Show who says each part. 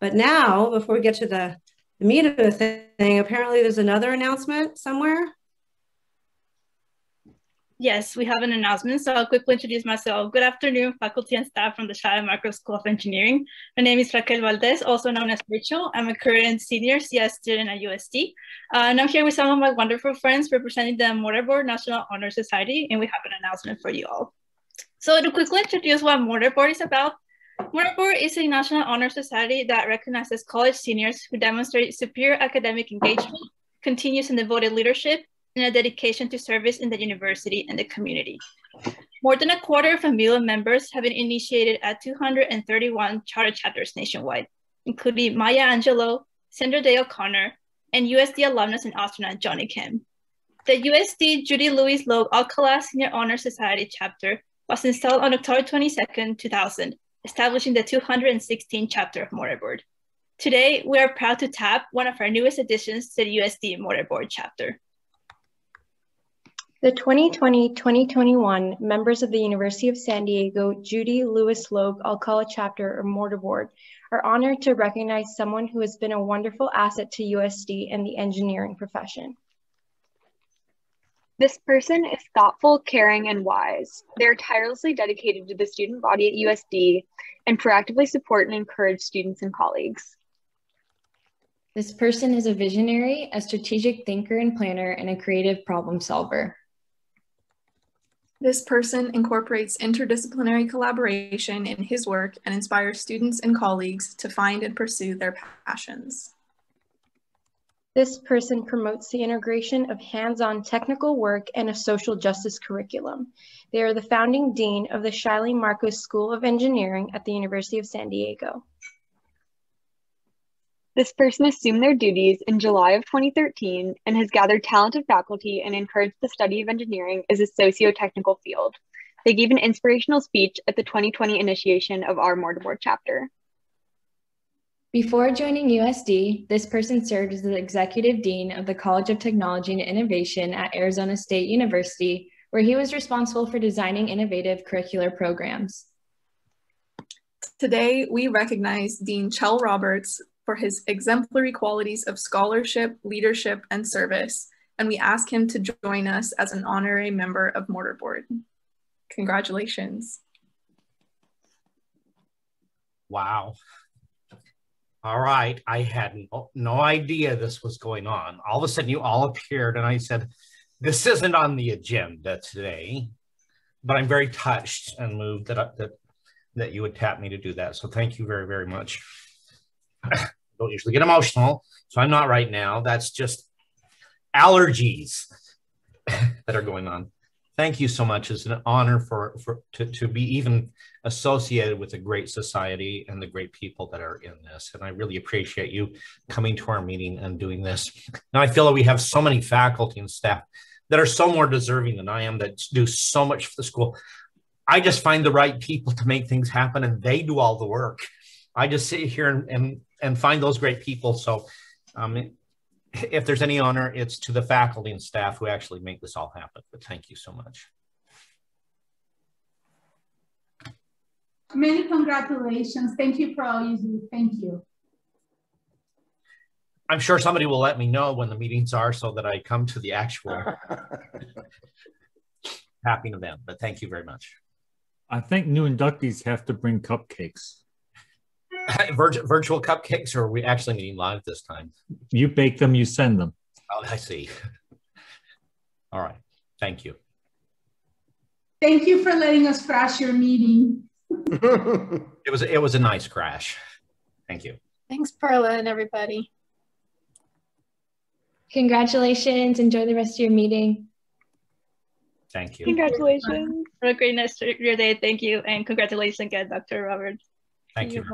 Speaker 1: But now, before we get to the, the meat of the thing, apparently there's another announcement somewhere.
Speaker 2: Yes, we have an announcement, so I'll quickly introduce myself. Good afternoon, faculty and staff from the Shiley Marcos School of Engineering. My name is Raquel Valdez, also known as Rachel. I'm a current senior CS student at USD. Uh, and I'm here with some of my wonderful friends representing the Mortar Board National Honor Society, and we have an announcement for you all. So to quickly introduce what Mortar Board is about, Mortar Board is a national honor society that recognizes college seniors who demonstrate superior academic engagement, continuous and devoted leadership, and a dedication to service in the university and the community. More than a quarter of a million members have been initiated at 231 charter chapters nationwide, including Maya Angelou, Sandra Day O'Connor, and USD alumnus and astronaut Johnny Kim. The USD Judy Lewis Logue Alcala Senior Honor Society chapter was installed on October 22, 2000, establishing the 216th chapter of Mortar Board. Today, we are proud to tap one of our newest additions to the USD Mortar Board chapter.
Speaker 3: The 2020-2021 members of the University of San Diego Judy Lewis Logue Alcala chapter or Mortar Board are honored to recognize someone who has been a wonderful asset to USD and the engineering profession.
Speaker 4: This person is thoughtful, caring, and wise. They are tirelessly dedicated to the student body at USD and proactively support and encourage students and colleagues.
Speaker 5: This person is a visionary, a strategic thinker and planner, and a creative problem solver.
Speaker 6: This person incorporates interdisciplinary collaboration in his work and inspires students and colleagues to find and pursue their passions.
Speaker 3: This person promotes the integration of hands-on technical work and a social justice curriculum. They are the founding dean of the Shiley Marcos School of Engineering at the University of San Diego.
Speaker 4: This person assumed their duties in July of 2013 and has gathered talented faculty and encouraged the study of engineering as a socio-technical field. They gave an inspirational speech at the 2020 initiation of our Mortar Board chapter.
Speaker 5: Before joining USD, this person served as the executive dean of the College of Technology and Innovation at Arizona State University, where he was responsible for designing innovative curricular programs.
Speaker 6: Today, we recognize Dean Chell Roberts for his exemplary qualities of scholarship, leadership, and service, and we ask him to join us as an honorary member of Mortar Board. Congratulations.
Speaker 7: Wow. All right. I had no, no, idea this was going on. All of a sudden, you all appeared, and I said, This isn't on the agenda today. But I'm very touched and moved that, that, that you would tap me to do that. So thank you very, very much. I don't usually get emotional. So I'm not right now. That's just allergies that are going on thank you so much. It's an honor for, for to, to be even associated with a great society and the great people that are in this. And I really appreciate you coming to our meeting and doing this. Now I feel that we have so many faculty and staff that are so more deserving than I am that do so much for the school. I just find the right people to make things happen and they do all the work. I just sit here and, and, and find those great people. So um, if there's any honor, it's to the faculty and staff who actually make this all happen. But thank you so much.
Speaker 8: Many congratulations. Thank you for all you do. Thank you.
Speaker 7: I'm sure somebody will let me know when the meetings are so that I come to the actual happening event. But thank you very much.
Speaker 9: I think new inductees have to bring cupcakes.
Speaker 7: Virtu- virtual cupcakes, or are we actually meeting live this time?
Speaker 9: You bake them, you send them.
Speaker 7: Oh, I see. All right. Thank you.
Speaker 8: Thank you for letting us crash your meeting.
Speaker 7: it was it was a nice crash. Thank you.
Speaker 10: Thanks, Perla and everybody.
Speaker 5: Congratulations. Enjoy the rest of your meeting.
Speaker 7: Thank you.
Speaker 4: Congratulations.
Speaker 2: For a great rest of your day. Thank you. And congratulations again, Dr. Roberts.
Speaker 7: Thank you.